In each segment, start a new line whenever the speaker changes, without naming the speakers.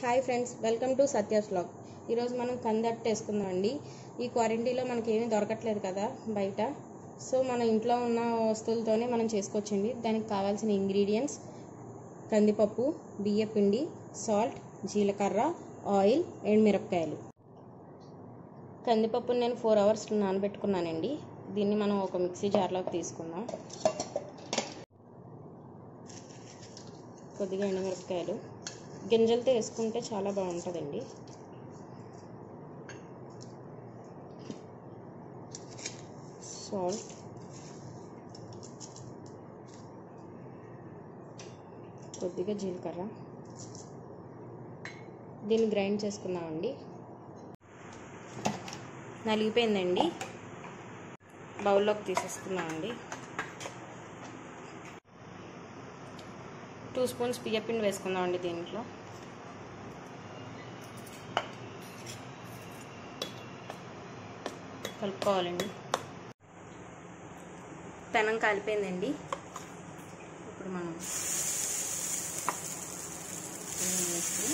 Hi friends welcome to Satya's blog ఈరోజు మనం కందట్ వేసుకుందాం అండి. ఈ క్వారంటీలో మనకి ఏమీ దొరకట్లేదు కదా బయట. సో మన ఇంట్లో ఉన్న వస్తువులతోనే మనం చేసుకోవచ్చండి. దానికి కావాల్సిన ఇంగ్రీడియంట్స్ కందిపప్పు బియ్యపిండి సాల్ట్ జీలకర్ర ఆయిల్ అండ్ మిరపకాయలు. కందిపప్పుని నేను ఫోర్ అవర్స్ నానబెట్టుకున్నానండి. దీన్ని మనం ఒక మిక్సీ జార్లోకి తీసుకుందాం. కొద్దిగా ఎండుమిరపకాయలు. గింజలతో వేసుకుంటే చాలా బాగుంటుందండి. సాల్ట్. కొద్దిగా జీలకర్ర. దీన్ని గ్రైండ్ చేసుకుందామండి. నలిగిపోయిందండి. బౌల్లోకి తీసేసుకున్నామండి టూ స్పూన్స్ బియ్యపిండి వేసుకుందామండి దీంట్లో. కలుపుకోవాలండి. పెనం కాలిపోయిందండి. ఇప్పుడు మనం వేసి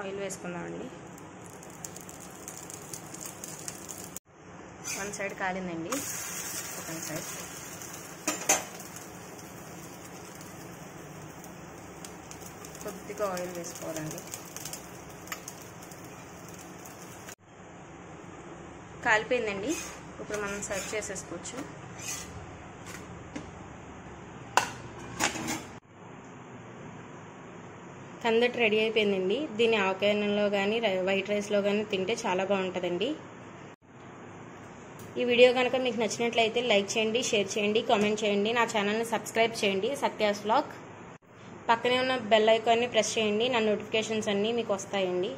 ఆయిల్ వేసుకుందామండి. One side కాలిందండి. Second side. కొద్దిగా ఆయిల్ వేసుకోవాలండి. కాలిపోయిందండి. ఇప్పుడు మనం సర్వ్ చేసేసుకోవచ్చు. కందట్ రెడీ అయిపోయిందండి. దీన్ని ఆవకాయలో కానీ వైట్ రైస్లో కానీ తింటే చాలా బాగుంటుందండి. ఈ వీడియో కనుక మీకు నచ్చినట్లయితే లైక్ చేయండి షేర్ చేయండి కామెంట్ చేయండి. నా ఛానల్ని సబ్స్క్రైబ్ చేయండి. సత్యాస్ వ్లాగ్ పక్కనే ఉన్న బెల్ ఐకాన్ని ప్రెస్ చేయండి. నా నోటిఫికేషన్స్ అన్నీ మీకు వస్తాయండి.